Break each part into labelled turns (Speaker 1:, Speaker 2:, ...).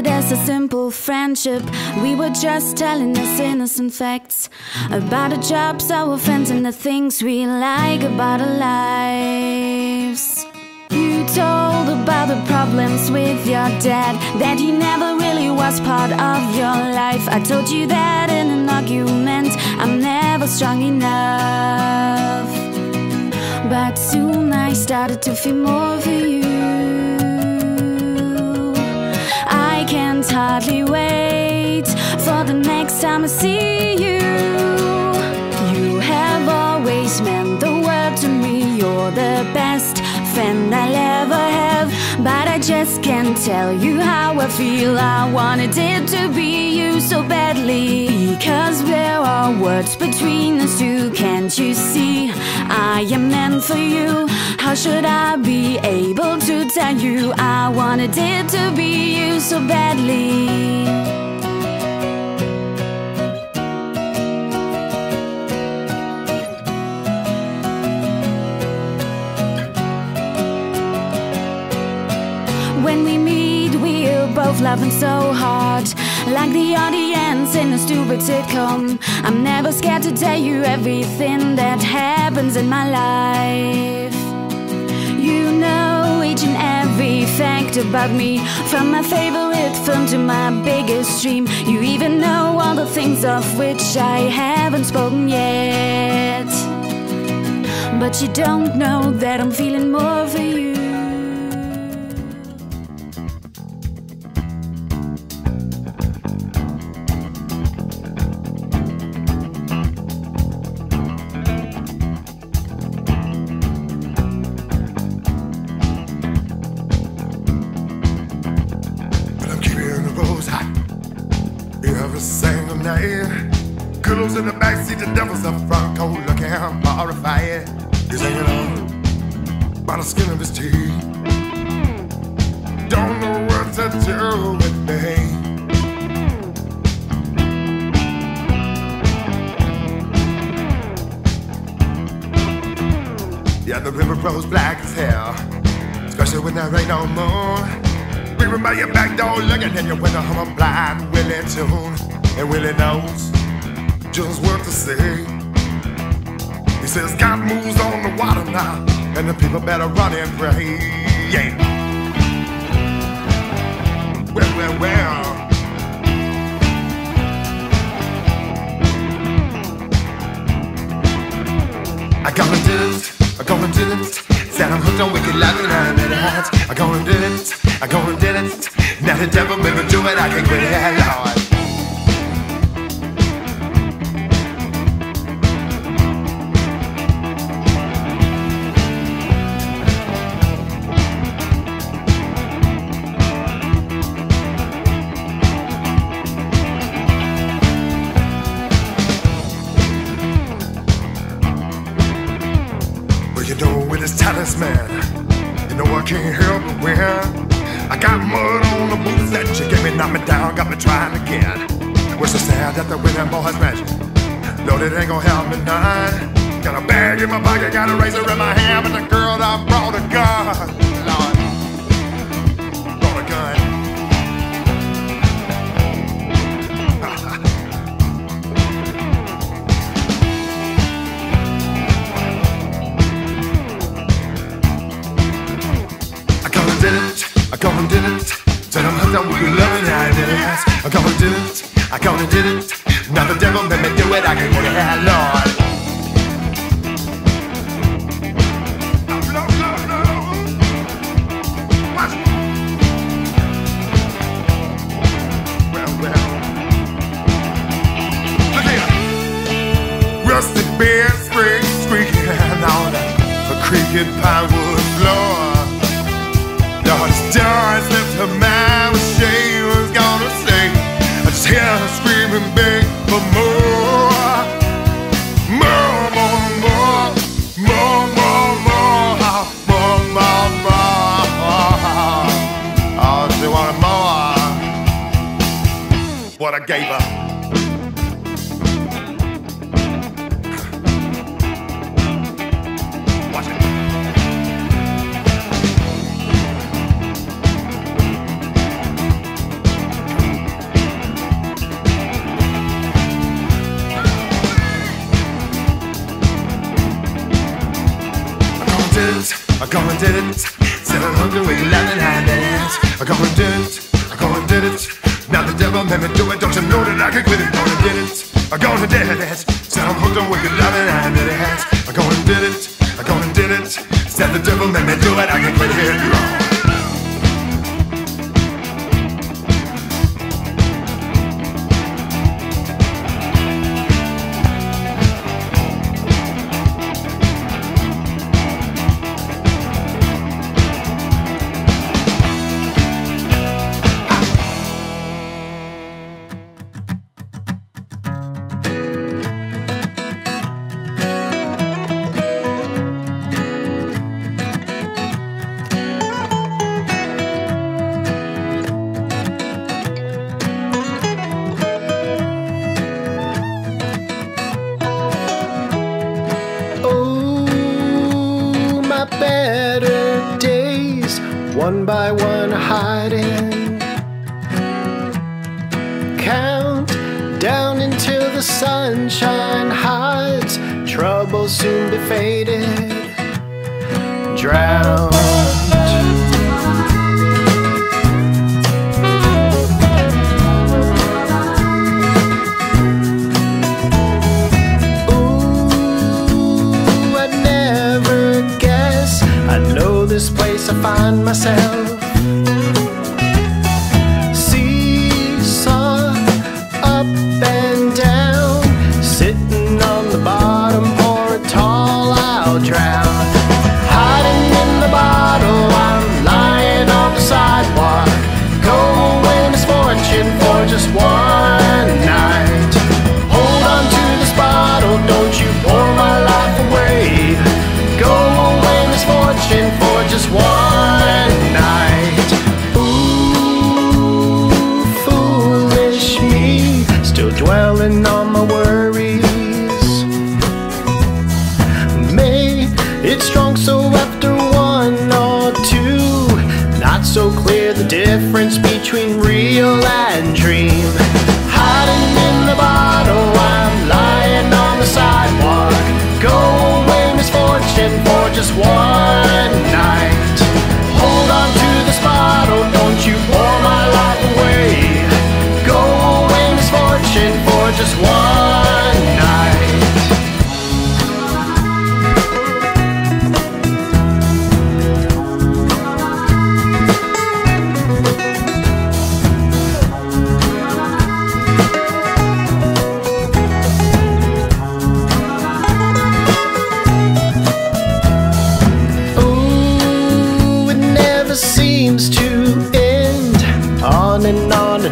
Speaker 1: childhood as a simple friendship. We were just telling us innocent facts about our jobs, our friends, and the things we like about our lives. You told about the problems with your dad, that he never really was part of your life. I told you that in an argument, I'm never strong enough. But soon I started to feel more for you. Can't hardly wait for the next time I see you. Just can't tell you how I feel. I wanted it to be you so badly. Because there are words between us two. Can't you see? I am meant for you. How should I be able to tell you? I wanted it to be you so badly. We're laughing so hard. Like the audience in a stupid sitcom. I'm never scared to tell you everything that happens in my life. You know each and every fact about me. From my favorite film to my biggest dream. You even know all the things of which I haven't spoken yet. But you don't know that I'm feeling more for you.
Speaker 2: Girls in the backseat, the devil's up front, cold looking, horrified. He's hanging on by the skin of his teeth. Don't know what to do with me. Yeah, the river grows black as hell, especially when there ain't no moon. Reading by your back door, looking in your window, hum a blind Willie tune. And Willie knows just what to say. He says, God moves on the water now, and the people better run and pray. Yeah. Well, well, well. I gonna do it, I gonna do it. Said I'm hooked on wicked love and I'm in it. I gonna do it, I gonna do it. Now the devil made me do it, I can't quit it, can't help win. I got mud on the boots that you gave me, knock me down, got me trying again. What's so sad that the winning boy has magic? Lord, it ain't gonna help me none. Got a bag in my pocket, got a razor in my hand, but the girl more. More, more, more. More, more, more. More, more, more. Oh, more. What I gave her.
Speaker 3: I'm gonna did it. Said I'm hungry with loving habits. I'm gonna did it. I go gonna did it. Now the devil made me do it. Don't you know that I can quit it? Go and did it. I go gonna did it. Said I'm hooked on with loving habits. I go gonna did it. I go gonna did it. Said the devil made me do it. I can quit it.
Speaker 4: soon be faded, drowned. Ooh, I'd never guess. I know this place I find myself dwelling on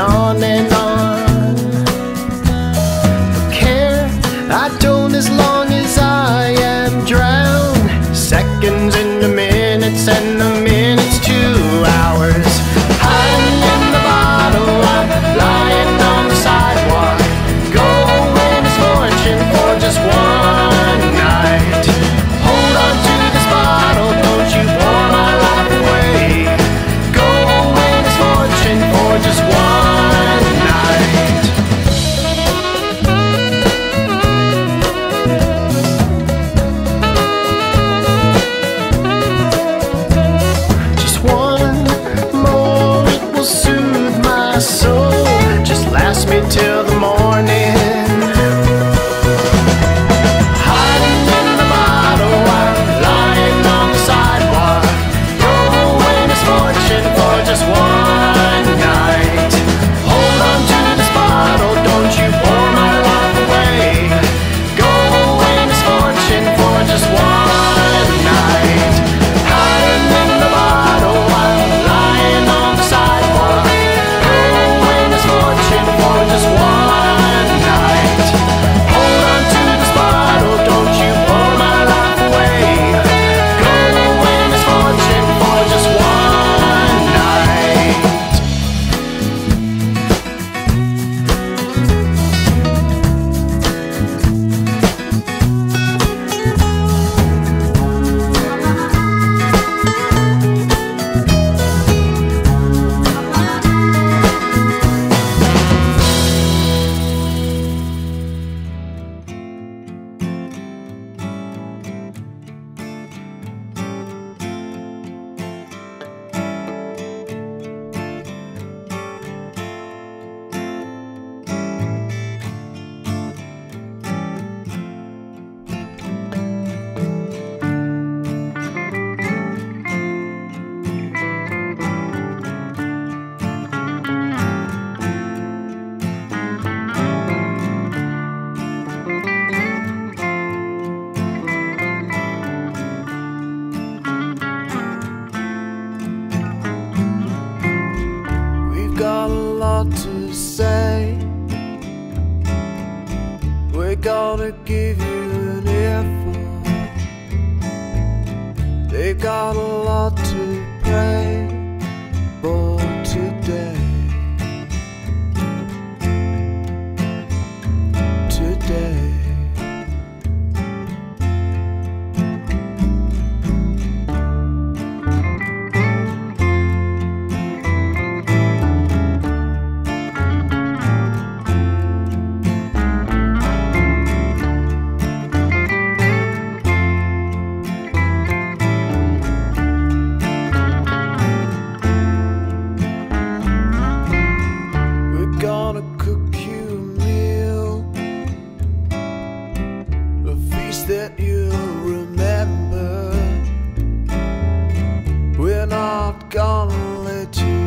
Speaker 4: dawn We're gonna give you an earful. They got a lot to We're